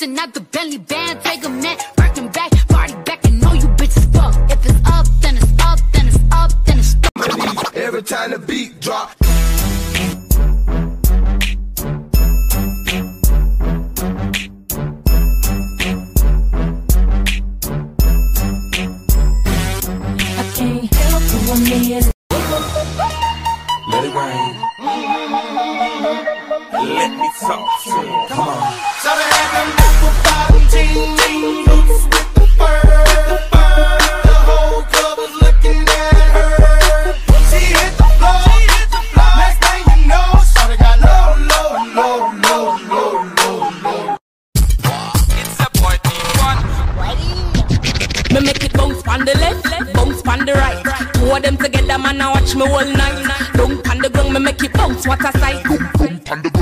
busting out the Bentley band, take a man, working back, party back, and know you bitches fuck. If it's up, then it's up, then it's up, then it's up. Every time the beat drop. Let it rain. Let me talk to you. Come on. So I watch me all night. Don't on the ground, me make it bounce, what a sight.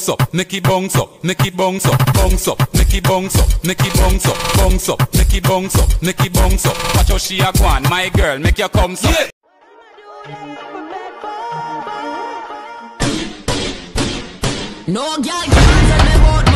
Bounce up, make it bounce up, make it bounce up, bounce up, make it bounce up, make it bounce up, bounce up, make it bounce up, make it bounce up. Watch how she a go on, my girl, make your come up. Yeah. No girl can